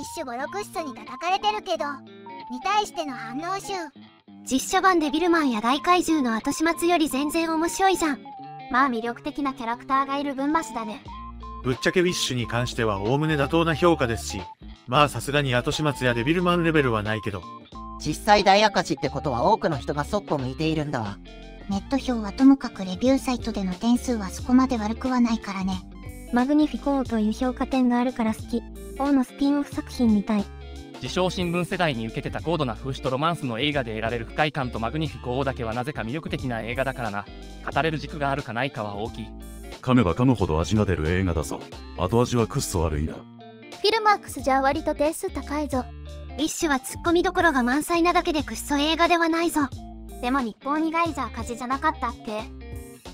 ビッシュボロクッソに叩かれてるけどに対しての反応集。実写版デビルマンや大怪獣の後始末より全然面白いじゃん。まあ魅力的なキャラクターがいる分マシだね。ぶっちゃけウィッシュに関してはおおむね妥当な評価ですし、まあさすがに後始末やデビルマンレベルはないけど、実際大赤字ってことは多くの人がそっぽ向いているんだわ。ネット評はともかくレビューサイトでの点数はそこまで悪くはないからねマグニフィコ王という評価点があるから好き。王のスピンオフ作品みたい。自称新聞世代に受けてた高度な風刺とロマンスの映画で得られる不快感とマグニフィコ王だけはなぜか魅力的な映画だからな語れる軸があるかないかは大きい噛めば噛むほど味が出る映画だぞ。後味はくっそ悪いな。フィルマークスじゃ割と点数高いぞウィッシュはツッコミどころが満載なだけでくっそ映画ではないぞでも日本以外じゃ赤字じゃなかったっけ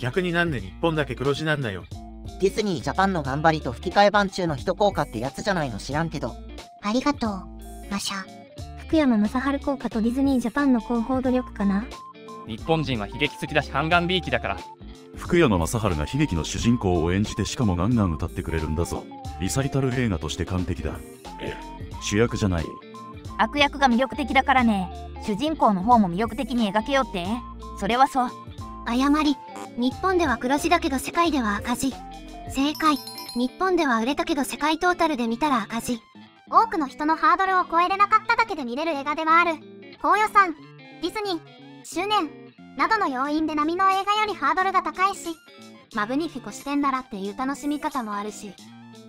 逆になんで日本だけ黒字なんだよ。ディズニージャパンの頑張りと吹き替え版中の人効果ってやつじゃないの知らんけど。ありがとう。マシャ。福山雅治効果とディズニージャパンの広報努力かな？日本人は悲劇好きだし半眼ビーキだから。福山雅治が悲劇の主人公を演じてしかもガンガン歌ってくれるんだぞ。リサイタル映画として完璧だ。主役じゃない。悪役が魅力的だからね。主人公の方も魅力的に描けようって。それはそう。誤り。日本では黒字だけど世界では赤字正解。日本では売れたけど世界トータルで見たら赤字。多くの人のハードルを超えれなかっただけで見れる映画ではある。高予算ディズニー執念などの要因で波の映画よりハードルが高いし。マグニフィコしてんだらっていう楽しみ方もあるし。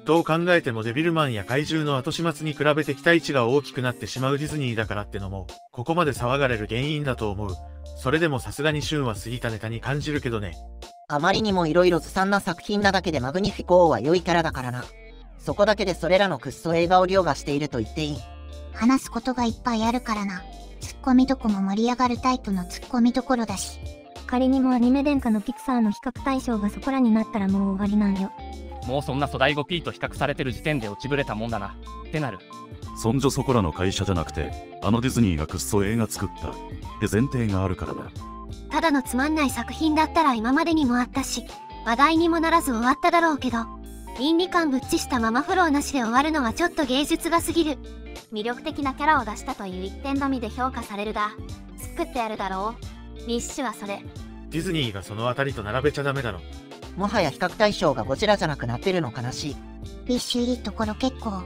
どう考えてもデビルマンや怪獣の後始末に比べて期待値が大きくなってしまうディズニーだからってのも、ここまで騒がれる原因だと思う。それでもさすがに旬は過ぎたネタに感じるけどね。あまりにも色々ずさんな作品なだけでマグニフィコ王は良いキャラだからな。そこだけでそれらのクッソ映画を凌駕していると言っていい。話すことがいっぱいあるからなツッコミどこも盛り上がるタイプのツッコミどころだし仮にもアニメ殿下のピクサーの比較対象がそこらになったらもう終わりなんよ。もうそんな粗大 5P と比較されてる時点で落ちぶれたもんだなってなるそんじょそこらの会社じゃなくて、あのディズニーがくっそ映画作った。って前提があるからな。ただのつまんない作品だったら今までにもあったし話題にもならず終わっただろうけど倫理観ぶっちしたままフォローなしで終わるのはちょっと芸術が過ぎる魅力的なキャラを出したという一点のみで評価されるが作ってやるだろうミッシュはそれディズニーがそのあたりと並べちゃダメだろ。もはや比較対象がゴジラじゃなくなってるの悲しい。ウィッシュいいところ結構語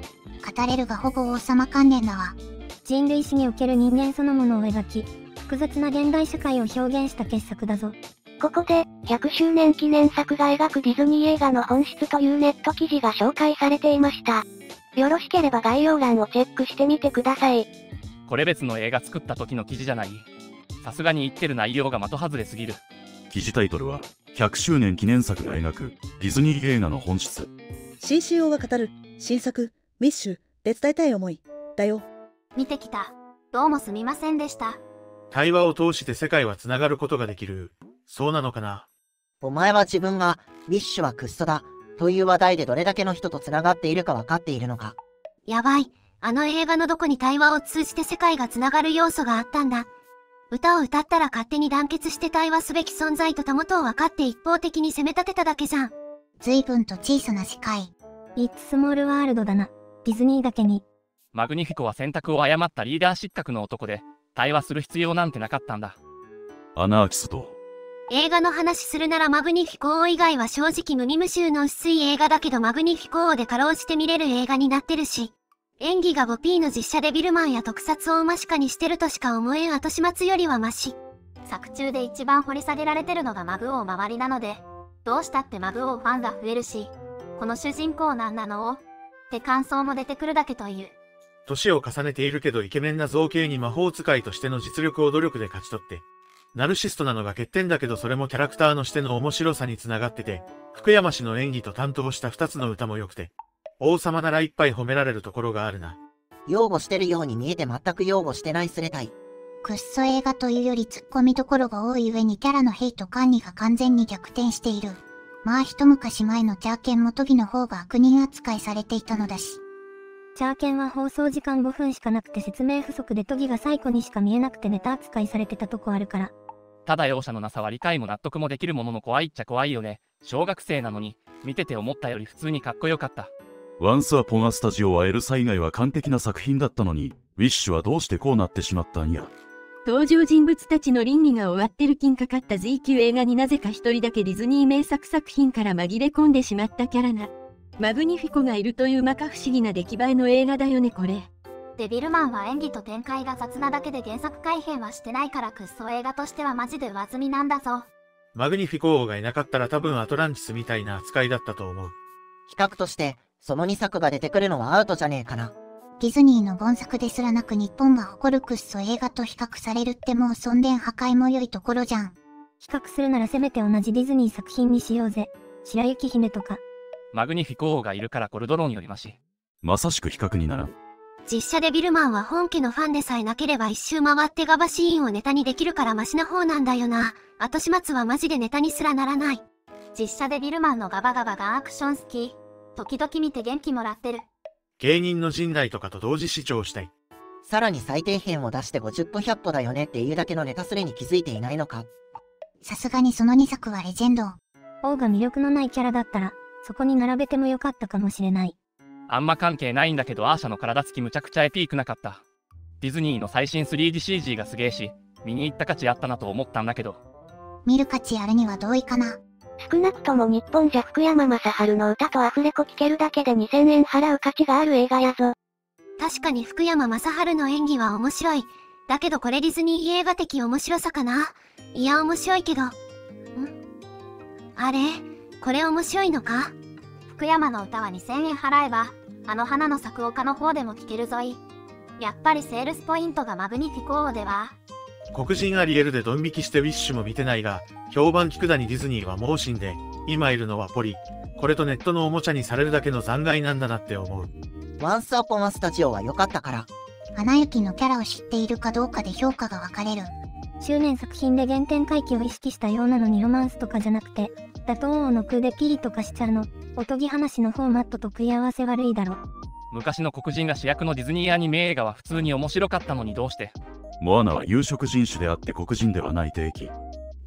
れるがほぼ王様関連だわ人類史における人間そのものを描き、複雑な現代社会を表現した傑作だぞ。ここで、100周年記念作が描くディズニー映画の本質というネット記事が紹介されていました。よろしければ概要欄をチェックしてみてください。これ別の映画作った時の記事じゃないさすがに言ってる内容が的外れすぎる記事タイトルは、100周年記念作が描くディズニー映画の本質。CCO が語る新作ミッシュで伝えたい思いだよ見てきたどうもすみませんでした対話を通して世界は繋がることができる。そうなのかな？お前は自分が、ウィッシュはクッソだ、という話題でどれだけの人と繋がっているか分かっているのか。やばい。あの映画のどこに対話を通じて世界がつながる要素があったんだ。歌を歌ったら勝手に団結して対話すべき存在とたもとを分かって一方的に攻め立てただけじゃん。随分と小さな世界イッツスモールワールドだな。ディズニーだけに。マグニフィコは選択を誤ったリーダー失格の男で対話する必要なんてなかったんだアナーキスト。映画の話するならマグニフィコ王以外は正直無味無臭の薄い映画だけどマグニフィコ王でかろうじて見れる映画になってるし。演技が 5P の実写でビルマンや特撮を馬しかにしてるとしか思えん後始末よりはマシ。作中で一番掘り下げられてるのがマグ王周りなのでどうしたってマグ王ファンが増えるしこの主人公なんなの？って感想も出てくるだけという年を重ねているけどイケメンな造形に魔法使いとしての実力を努力で勝ち取って。ナルシストなのが欠点だけどそれもキャラクターのしての面白さにつながってて、福山氏の演技と担当した二つの歌も良くて、王様ならいっぱい褒められるところがあるな。擁護してるように見えて全く擁護してないスレタイ。くっそ映画というよりツッコミどころが多い上にキャラのヘイト管理が完全に逆転している。まあ一昔前のジャーケンもトギの方が悪人扱いされていたのだし。チャーケンは放送時間5分しかなくて説明不足でトギが最古にしか見えなくてネタ扱いされてたとこあるから。ただ容赦のなさは理解も納得もできるものの怖いっちゃ怖いよね小学生なのに見てて思ったより普通にかっこよかった Once Upon a Studio はエルサ以外は完璧な作品だったのに、ウィッシュはどうしてこうなってしまったんや。登場人物たちの倫理が終わってる金かかった Z 級映画になぜか一人だけディズニー名作作品から紛れ込んでしまったキャラな。マグニフィコがいるという摩訶不思議な出来栄えの映画だよねこれ。デビルマンは演技と展開が雑なだけで原作改編はしてないからクッソ映画としてはマジで上積みなんだぞ。マグニフィコ王がいなかったら多分アトランティスみたいな扱いだったと思う。比較として、その2作が出てくるのはアウトじゃねえかな。ディズニーの本作ですらなく日本が誇るクッソ映画と比較されるってもう尊厳破壊も良いところじゃん。比較するならせめて同じディズニー作品にしようぜ。白雪姫とか。マグニフィコ王がいるからコルドローンよりまし。まさしく比較にならん。実写でビルマンは本家のファンでさえなければ一周回ってガバシーンをネタにできるからマシな方なんだよな。後始末はマジでネタにすらならない。実写でビルマンのガバガバがアクション好き。時々見て元気もらってる。芸人の陣内とかと同時視聴したい。さらに最低限を出して50歩100歩だよねっていうだけのネタすれに気づいていないのか。さすがにその2作はレジェンド。王が魅力のないキャラだったら、そこに並べてもよかったかもしれない。あんま関係ないんだけどアーシャの体つきむちゃくちゃエピークなかった。ディズニーの最新 3DCG がすげえし、見に行った価値あったなと思ったんだけど。見る価値あるには同意かな。少なくとも日本じゃ福山雅治の歌とアフレコ聴けるだけで2000円払う価値がある映画やぞ。確かに福山雅治の演技は面白い。だけどこれディズニー映画的面白さかないや面白いけど。ん？あれ？これ面白いのか？福山の歌は2000円払えば、あの花の作岡の方でも聴けるぞい。やっぱりセールスポイントがマグニフィコ王では黒人アリエルでドン引きしてウィッシュも見てないが、評判聞くだにディズニーは盲信で、今いるのはポリ。これとネットのおもちゃにされるだけの残骸なんだなって思う。ワンスアポンアスタジオは良かったから。花雪のキャラを知っているかどうかで評価が分かれる。周年作品で原点回帰を意識したようなのにロマンスとかじゃなくて、打倒王の空でピリとかしちゃうの、おとぎ話のフォーマットと食い合わせ悪いだろ。昔の黒人が主役のディズニーアニメ映画は普通に面白かったのにどうして？モアナは有色人種であって黒人ではない定義。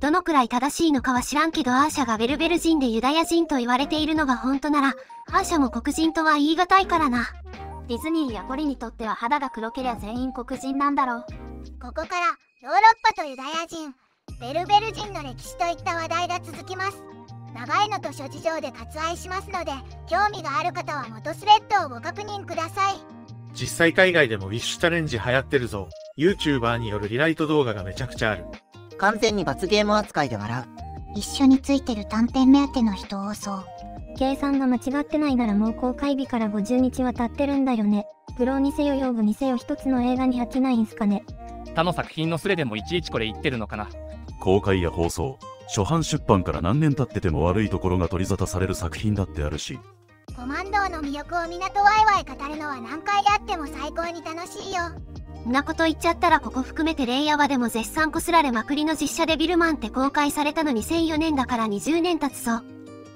どのくらい正しいのかは知らんけどアーシャがベルベル人でユダヤ人と言われているのが本当なら、アーシャも黒人とは言い難いからな。ディズニーやポリにとっては肌が黒けりゃ全員黒人なんだろう。ここからヨーロッパとユダヤ人、ベルベル人の歴史といった話題が続きます。長いのと諸事情で割愛しますので、興味がある方は元スレッドをご確認ください。実際海外でもウィッシュチャレンジ流行ってるぞ。YouTuber によるリライト動画がめちゃくちゃある。完全に罰ゲーム扱いで笑う。一緒についてる短編目当ての人多そう。計算が間違ってないならもう公開日から50日は経ってるんだよね。プロにせよ用具にせよ一つの映画に飽きないんすかね。他の作品のスレでもいちいちこれ言ってるのかな。公開や放送、初版出版から何年経ってても悪いところが取り沙汰される作品だってあるし。コマンドーの魅力を港ワイワイ語るのは何回やっても最高に楽しいよ。んなこと言っちゃったらここ含めてレイヤーはでも絶賛こすられまくりの実写でビルマンって公開されたの2004年だから20年経つぞ。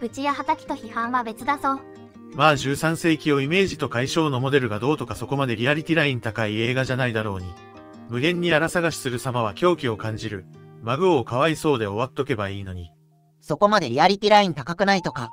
愚痴や畑と批判は別だぞ。まあ13世紀をイメージと解消のモデルがどうとかそこまでリアリティライン高い映画じゃないだろうに。無限に荒探しする様は狂気を感じる。マグ王かわいそうで終わっとけばいいのに。そこまでリアリティライン高くないとか。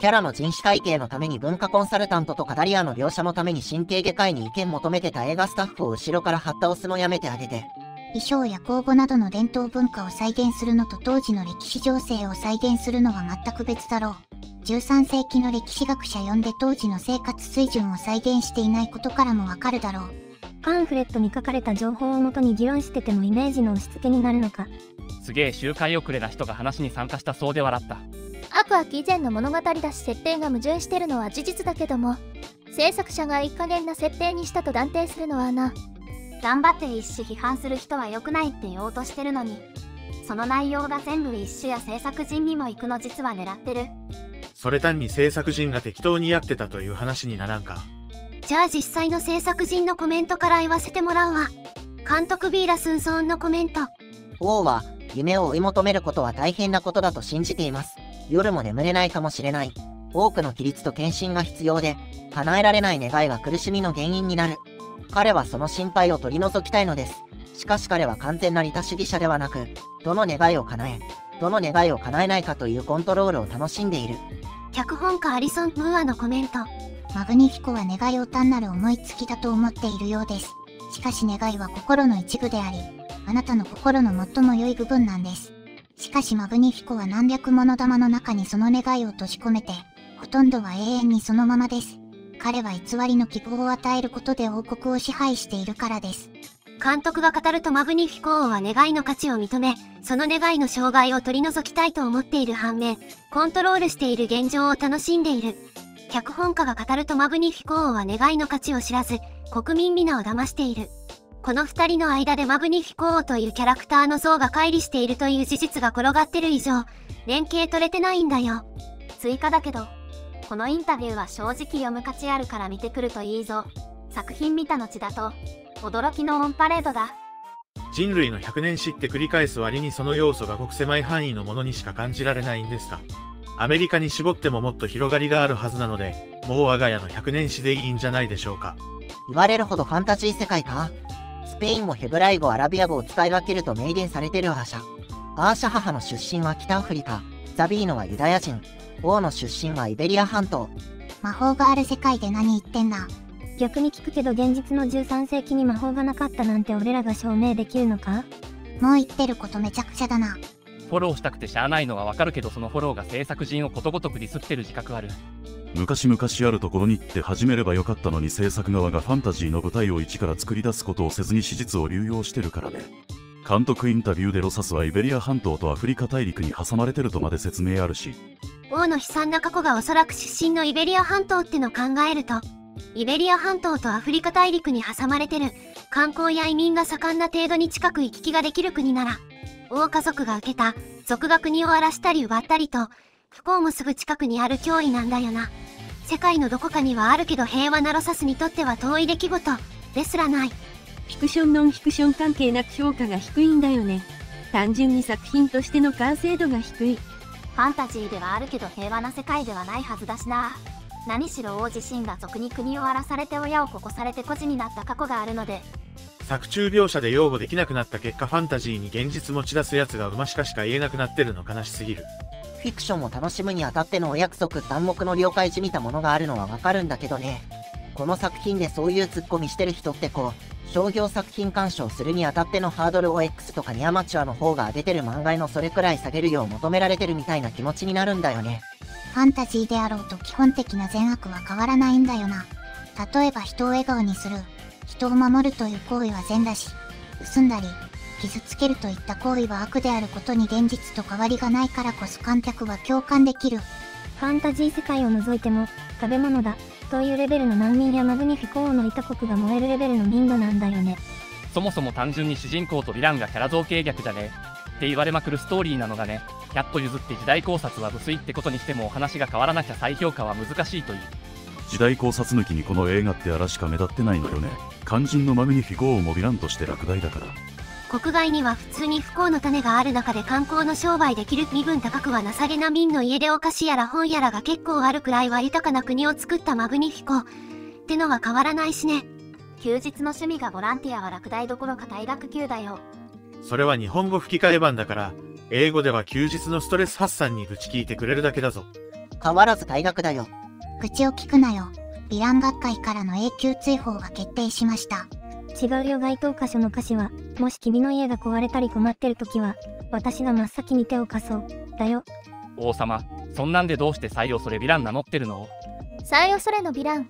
キャラの人種体系のために文化コンサルタントとかダリアの描写のために神経外科医に意見求めてた映画スタッフを後ろからはった押すのやめてあげて。衣装や公募などの伝統文化を再現するのと当時の歴史情勢を再現するのは全く別だろう。13世紀の歴史学者呼んで当時の生活水準を再現していないことからもわかるだろう。パンフレットに書かれた情報をもとに議論しててもイメージの押し付けになるのか。すげえ周回遅れな人が話に参加したそうで笑った。悪は以前の物語だし設定が矛盾してるのは事実だけども制作者がいい加減な設定にしたと断定するのはな頑張って一種批判する人は良くないって言おうとしてるのにその内容が全部一種や制作陣にも行くの実は狙ってるそれ単に制作陣が適当にやってたという話にならんか。じゃあ実際の制作陣のコメントから言わせてもらうわ。監督ビーラスンソーンのコメント。王は夢を追い求めることは大変なことだと信じています。夜も眠れないかもしれない。多くの規律と献身が必要で、叶えられない願いが苦しみの原因になる。彼はその心配を取り除きたいのです。しかし彼は完全な利他主義者ではなく、どの願いを叶え、どの願いを叶えないかというコントロールを楽しんでいる。脚本家アリソン・ムーアのコメント。マグニフィコは願いを単なる思いつきだと思っているようです。しかし願いは心の一部であり、あなたの心の最も良い部分なんです。しかしマグニフィコは何百もの玉の中にその願いを閉じ込めて、ほとんどは永遠にそのままです。彼は偽りの希望を与えることで王国を支配しているからです。監督が語るとマグニフィコ王は願いの価値を認め、その願いの障害を取り除きたいと思っている反面、コントロールしている現状を楽しんでいる。脚本家が語るとマグニフィコ王は願いの価値を知らず、国民皆を騙している。この二人の間でマグニフィコ王というキャラクターの像が乖離しているという事実が転がってる以上、連携取れてないんだよ。追加だけど、このインタビューは正直読む価値あるから見てくるといいぞ。作品見た後だと、驚きのオンパレードだ。人類の100年史って繰り返す割にその要素がごく狭い範囲のものにしか感じられないんですか？アメリカに絞ってももっと広がりがあるはずなので、もう我が家の100年史でいいんじゃないでしょうか。言われるほどファンタジー世界か？スペイン語、ヘブライ語、アラビア語を使い分けると明言されてるアーシャ。アーシャ母の出身は北アフリカ、ザビーノはユダヤ人、王の出身はイベリア半島。魔法がある世界で何言ってんだ。逆に聞くけど現実の13世紀に魔法がなかったなんて俺らが証明できるのか？もう言ってることめちゃくちゃだな。フォローしたくてしゃあないのはわかるけどそのフォローが制作陣をことごとくディスってる自覚ある。昔々あるところに行って始めればよかったのに制作側がファンタジーの舞台を一から作り出すことをせずに史実を流用してるからね。監督インタビューでロサスはイベリア半島とアフリカ大陸に挟まれてるとまで説明あるし。王の悲惨な過去がおそらく出身のイベリア半島っての考えると、イベリア半島とアフリカ大陸に挟まれてる、観光や移民が盛んな程度に近く行き来ができる国なら、王家族が受けた、族が国を荒らしたり奪ったりと、不幸もすぐ近くにある脅威なんだよな。世界のどこかにはあるけど平和なロサスにとっては遠い出来事、ですらない。フィクションノンフィクション関係なく評価が低いんだよね。単純に作品としての完成度が低い。ファンタジーではあるけど平和な世界ではないはずだしな。何しろ王自身が俗に国を荒らされて親をここされて孤児になった過去があるので、作中描写で擁護できなくなった結果ファンタジーに現実持ち出す奴が馬しかしか言えなくなってるの悲しすぎる。フィクションを楽しむにあたってのお約束暗黙の了解じみたものがあるのはわかるんだけどね。この作品でそういうツッコミしてる人ってこう、商業作品鑑賞するにあたってのハードルを X とかにアマチュアの方が出てる漫画へのそれくらい下げるよう求められてるみたいな気持ちになるんだよね。ファンタジーであろうと基本的な善悪は変わらないんだよな。例えば人を笑顔にする、人を守るという行為は善だし、盗んだり、傷つけるといった行為は悪であることに現実と変わりがないからこそ観客は共感できる。ファンタジー世界を除いても、食べ物だ、というレベルの難民やマグニフィコ王のいた国が燃えるレベルの民度なんだよね。そもそも単純に主人公とヴィランがキャラ造形逆じゃねって言われまくるストーリーなのがね、100歩譲って時代考察は無粋ってことにしてもお話が変わらなきゃ再評価は難しいという。時代考察抜きにこの映画ってあらしか目立ってないのよね。肝心のマグニフィコ王もヴィランとして落第だから。国外には普通に不幸の種がある中で観光の商売できる身分高くは情けな民の家でお菓子やら本やらが結構あるくらいは豊かな国を作ったマグニフィコ。ってのは変わらないしね。休日の趣味がボランティアは落第どころか大学級だよ。それは日本語吹き替え版だから、英語では休日のストレス発散に愚痴聞いてくれるだけだぞ。変わらず退学だよ。愚痴を聞くなよ。ヴィラン学会からの永久追放が決定しました。違うよ該当箇所の歌詞は、もし君の家が壊れたり困ってる時は、私が真っ先に手を貸そう。だよ。王様、そんなんでどうして採用それヴィラン名乗ってるの？採用それのヴィラン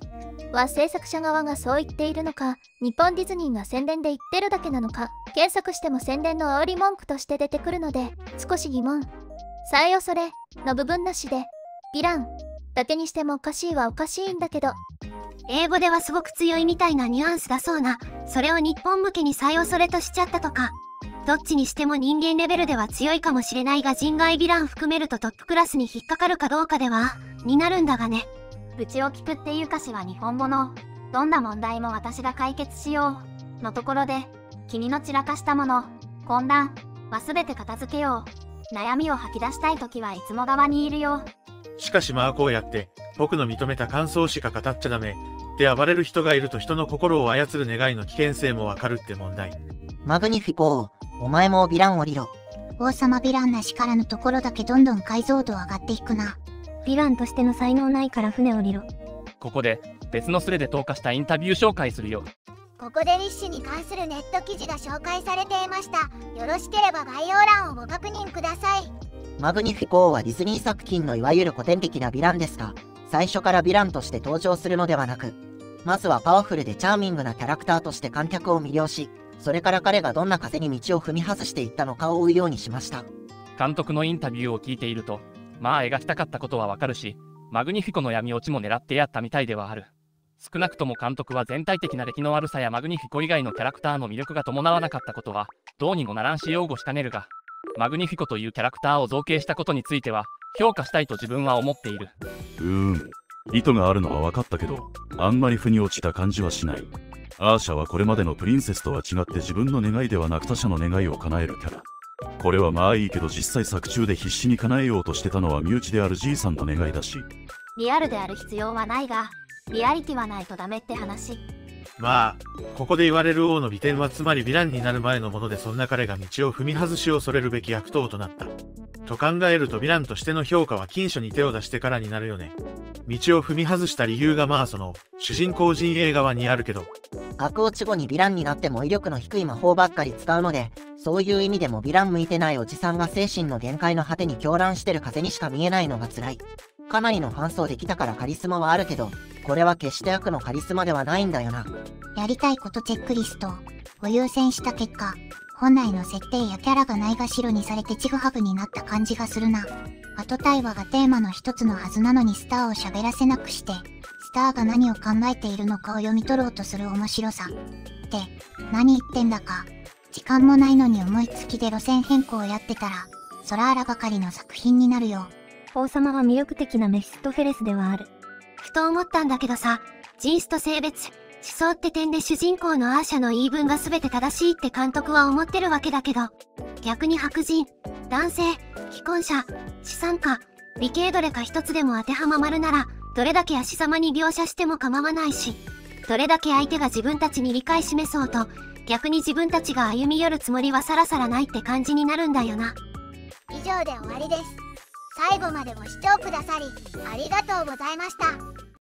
は制作者側がそう言っているのか、日本ディズニーが宣伝で言ってるだけなのか、検索しても宣伝の煽り文句として出てくるので、少し疑問。採用それの部分なしで、ヴィランだけにしてもおかしいはおかしいんだけど、英語ではすごく強いみたいなニュアンスだそうな。それを日本向けに採用それとしちゃったとか。どっちにしても人間レベルでは強いかもしれないが人外ヴィラン含めるとトップクラスに引っかかるかどうかでは、になるんだがね。愚痴を聞くっていう歌詞は日本語の、どんな問題も私が解決しよう、のところで、君の散らかしたもの、混乱は全て片付けよう。悩みを吐き出したい時はいつも側にいるよ。しかしまあこうやって、僕の認めた感想しか語っちゃダメ。って暴れる人がいると人の心を操る願いの危険性もわかるって問題。マグニフィコ王、お前もヴィラン降りろ。王様ヴィランなしからぬところだけどんどん解像度上がっていくな。ヴィランとしての才能ないから船降りろ。ここで、別のスレで投下したインタビュー紹介するよ。ここでウィッシュに関するネット記事が紹介されていましたよろしければ概要欄をご確認くださいマグニフィコーはディズニー作品のいわゆる古典的なヴィランですが、最初からヴィランとして登場するのではなく、まずはパワフルでチャーミングなキャラクターとして観客を魅了し、それから彼がどんな風に道を踏み外していったのかを追うようにしました。監督のインタビューを聞いていると、まあ描きたかったことはわかるし、マグニフィコの闇落ちも狙ってやったみたいではある。少なくとも監督は全体的な出来の悪さやマグニフィコ以外のキャラクターの魅力が伴わなかったことは、どうにもならんし擁護しかねるが、マグニフィコというキャラクターを造形したことについては、評価したいと自分は思っている。うーん。意図があるのは分かったけど、あんまり腑に落ちた感じはしない。アーシャはこれまでのプリンセスとは違って自分の願いではなく他者の願いを叶えるキャラ。これはまあいいけど実際作中で必死に叶えようとしてたのは身内であるじいさんの願いだし。リアルである必要はないが、リアリティはないとダメって話。まあ、ここで言われる王の美点はつまりヴィランになる前のものでそんな彼が道を踏み外しを恐れるべき悪党となった。と考えるとヴィランとしての評価は禁書に手を出してからになるよね。道を踏み外した理由がまあその、主人公陣営側にあるけど。悪落ち後にヴィランになっても威力の低い魔法ばっかり使うので、そういう意味でもヴィラン向いてないおじさんが精神の限界の果てに狂乱してる風にしか見えないのが辛い。かなりのファン層できたからカリスマはあるけど、これは決して悪のカリスマではないんだよな。やりたいことチェックリストを優先した結果、本来の設定やキャラがないがしろにされてちぐはぐになった感じがするな。後対話がテーマの一つのはずなのにスターを喋らせなくして、スターが何を考えているのかを読み取ろうとする面白さ。って、何言ってんだか。時間もないのに思いつきで路線変更をやってたら、空あらばかりの作品になるよ。王様は魅力的なメフィストフェレスではある。ふと思ったんだけどさ、人種と性別、思想って点で主人公のアーシャの言い分が全て正しいって監督は思ってるわけだけど、逆に白人、男性、既婚者、資産家、理系どれか一つでも当てはまるなら、どれだけ足様に描写しても構わないし、どれだけ相手が自分たちに理解示そうと、逆に自分たちが歩み寄るつもりはさらさらないって感じになるんだよな。以上で終わりです最後までご視聴くださりありがとうございました。